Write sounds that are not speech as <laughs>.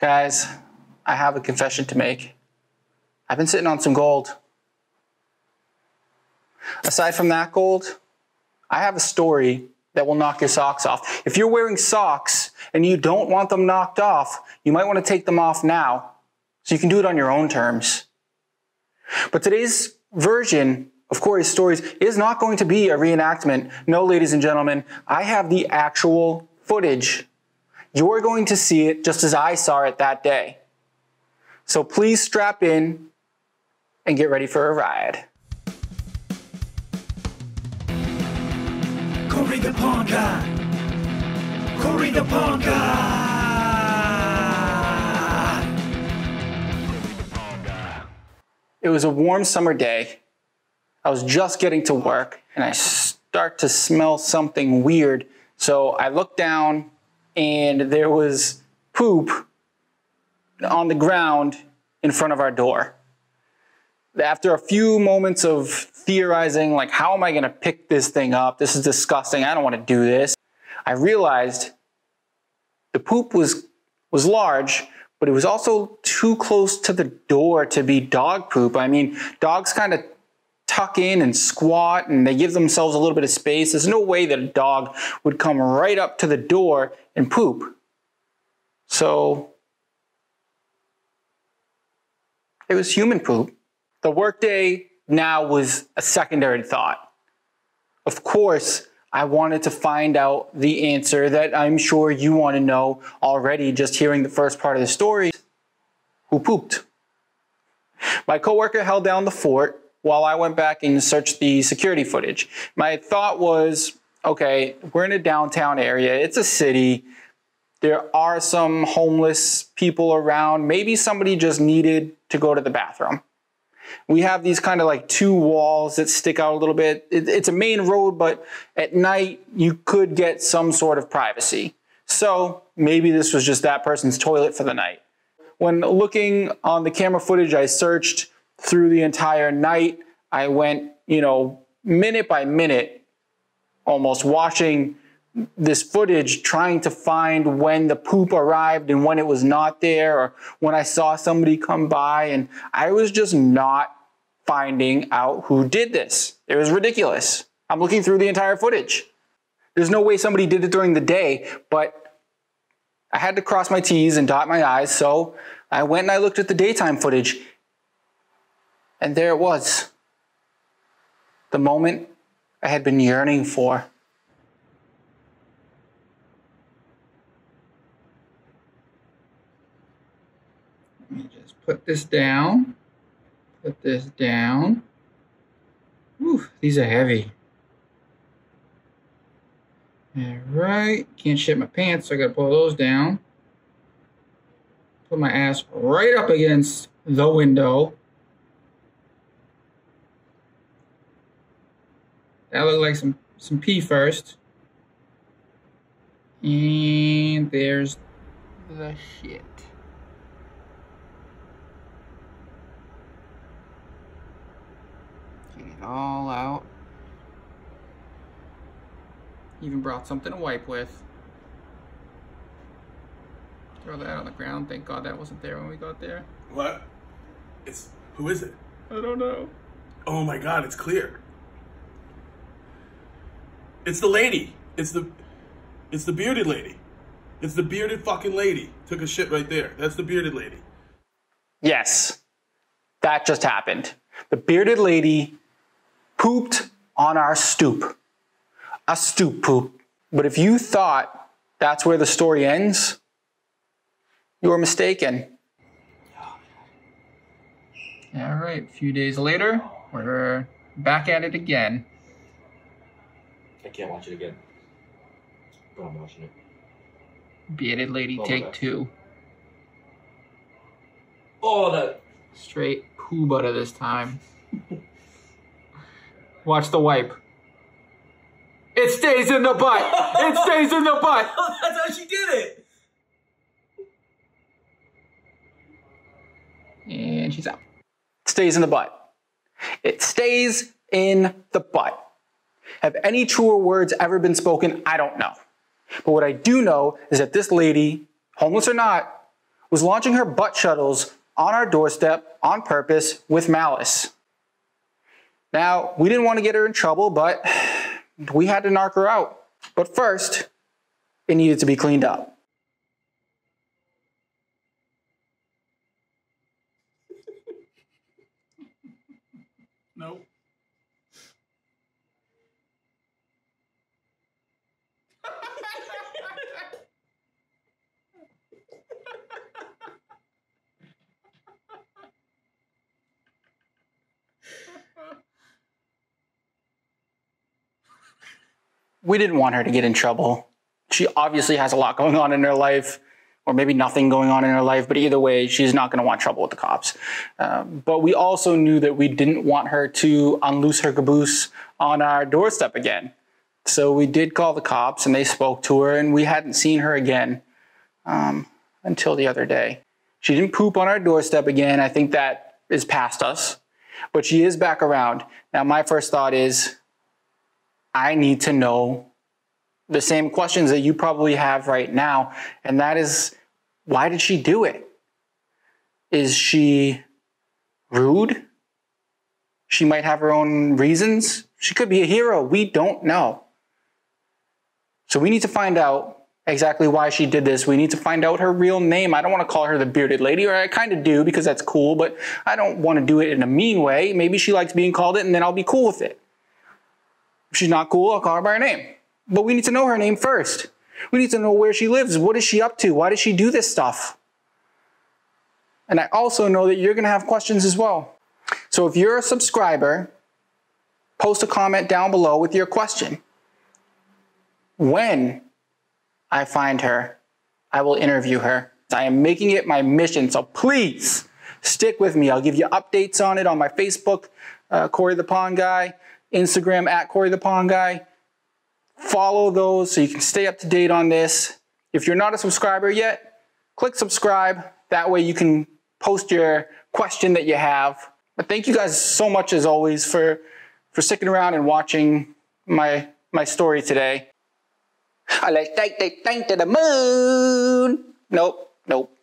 Guys, I have a confession to make. I've been sitting on some gold. Aside from that gold, I have a story that will knock your socks off. If you're wearing socks and you don't want them knocked off, you might want to take them off now so you can do it on your own terms. But today's version of Corey's stories is not going to be a reenactment. No, ladies and gentlemen, I have the actual footage. You're going to see it just as I saw it that day. So please strap in and get ready for a ride. Corey the Pawn Guy. Corey the Pawn Guy. It was a warm summer day. I was just getting to work and I start to smell something weird. So I look down and there was poop on the ground in front of our door. After a few moments of theorizing, like, how am I going to pick this thing up? This is disgusting. I don't want to do this. I realized the poop was, was large, but it was also too close to the door to be dog poop. I mean, dogs kind of tuck in and squat and they give themselves a little bit of space. There's no way that a dog would come right up to the door and poop. So it was human poop. The workday now was a secondary thought. Of course, I wanted to find out the answer that I'm sure you want to know already just hearing the first part of the story. Who pooped? My coworker held down the fort while I went back and searched the security footage. My thought was, okay, we're in a downtown area. It's a city. There are some homeless people around. Maybe somebody just needed to go to the bathroom. We have these kind of like two walls that stick out a little bit. It, it's a main road, but at night you could get some sort of privacy. So maybe this was just that person's toilet for the night. When looking on the camera footage, I searched through the entire night. I went, you know, minute by minute, almost watching this footage trying to find when the poop arrived and when it was not there or when I saw somebody come by and I was just not finding out who did this. It was ridiculous. I'm looking through the entire footage. There's no way somebody did it during the day, but I had to cross my T's and dot my I's, so I went and I looked at the daytime footage and there it was. The moment I had been yearning for. Let me just put this down. Put this down. Whew, these are heavy. All right, can't shit my pants, so I gotta pull those down. Put my ass right up against the window. That looked like some, some pee first. And there's the shit. Get it all out. Even brought something to wipe with. Throw that on the ground. Thank God that wasn't there when we got there. What? It's who is it? I don't know. Oh my god, it's clear. It's the lady. It's the it's the bearded lady. It's the bearded fucking lady. Took a shit right there. That's the bearded lady. Yes, that just happened. The bearded lady pooped on our stoop. A stoop poop. But if you thought that's where the story ends, you were mistaken. All right, a few days later, we're back at it again. I can't watch it again. But I'm watching it. Bearded lady, Oh take God. two. Oh, that. Straight poo butter this time. Watch the wipe. It stays in the butt. It stays in the butt. <laughs> That's how she did it. And she's out. Stays in the butt. It stays in the butt. Have any truer words ever been spoken? I don't know. But what I do know is that this lady, homeless or not, was launching her butt shuttles on our doorstep on purpose with malice. Now, we didn't want to get her in trouble, but we had to knock her out. But first, it needed to be cleaned up. Nope. We didn't want her to get in trouble. She obviously has a lot going on in her life, or maybe nothing going on in her life, but either way, she's not going to want trouble with the cops. Um, but we also knew that we didn't want her to unloose her caboose on our doorstep again. So we did call the cops and they spoke to her, and we hadn't seen her again um, until the other day. She didn't poop on our doorstep again. I think that is past us, but she is back around. Now, my first thought is I need to know the same questions that you probably have right now. And that is, why did she do it? Is she rude? She might have her own reasons. She could be a hero. We don't know. So we need to find out exactly why she did this. We need to find out her real name. I don't want to call her the bearded lady, or I kind of do because that's cool, but I don't want to do it in a mean way. Maybe she likes being called it and then I'll be cool with it. She's not cool, I'll call her by her name. But we need to know her name first. We need to know where she lives. What is she up to? Why does she do this stuff? And I also know that you're going to have questions as well. So if you're a subscriber, post a comment down below with your question. When I find her, I will interview her. I am making it my mission, so please stick with me. I'll give you updates on it on my Facebook, uh, Corey the Pawn Guy. Instagram at Corey the Pawn Guy. Follow those so you can stay up to date on this. If you're not a subscriber yet, click subscribe. That way you can post your question that you have. But thank you guys so much as always for, for sticking around and watching my, my story today. I like take the thing to the moon. Nope, nope.